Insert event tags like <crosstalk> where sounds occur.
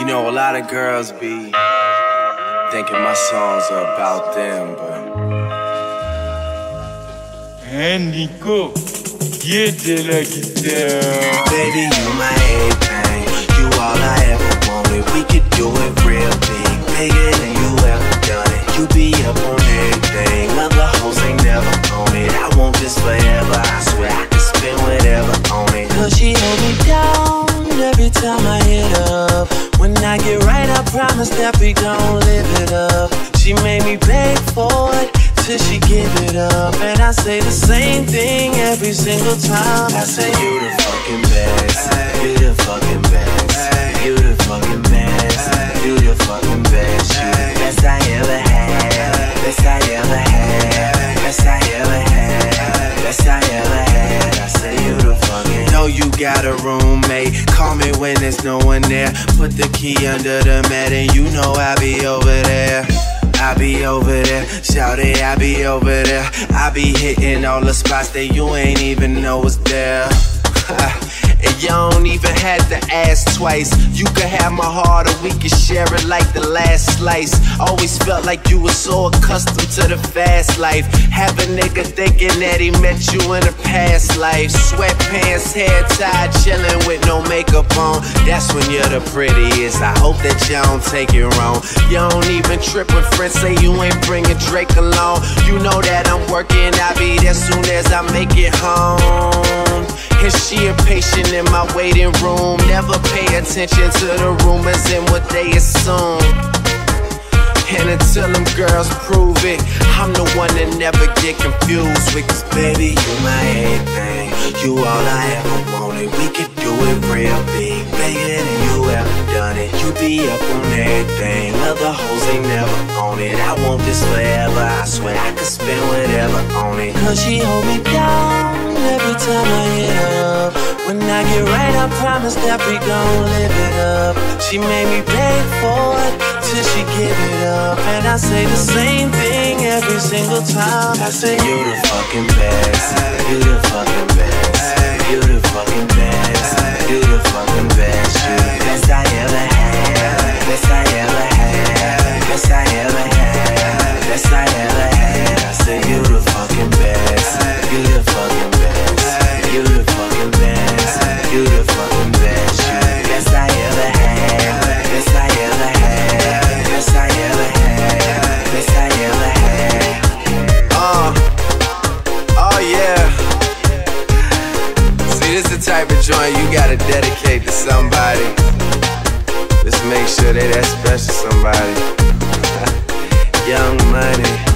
You know, a lot of girls be thinking my songs are about them, but. Hein, Nico, qui était la guitare Baby, you my everything. You all I ever wanted. We could do it real big, bigger than you ever done it. You be up on everything. Other hoes ain't never on it. I want this forever. I swear I promise that we gon' live it up. She made me beg for it till she give it up. And I say the same thing every single time. I say you the fucking best. You the fucking best. You got a roommate. Call me when there's no one there. Put the key under the mat and you know I'll be over there. I be over there, shout it, I be over there. I be hitting all the spots that you ain't even know was there. <laughs> and you don't even have to ask twice. You could have my heart or we could share it like the last slice. Always felt like you were so accustomed to the fast life. Have a nigga thinking that he met you in a past life. Sweatpants, hair tied, chilling with no makeup on. That's when you're the prettiest. I hope that you don't take it wrong. You don't even trip when friends say you ain't bringing Drake along. You know that I'm working, I'll be there soon as I make it home. And she impatient in my waiting room. Never pay attention to the rumors and what they assume. And until them girls prove it, I'm the one that never get confused with. Cause baby, you my everything. You all I ever wanted. We could do it real big, bigger than you ever done it. You be up on everything. Other hoes ain't never on it. I want this forever. I swear I could spend whatever on it. Cause she hold me down every time I hit. When I get right, I promise that we gon' live it up. She made me beg for it till she give it up. And I say the same thing every single time. I say, You the fucking This the type of joint you gotta dedicate to somebody. Just make sure they that special somebody. <laughs> Young money.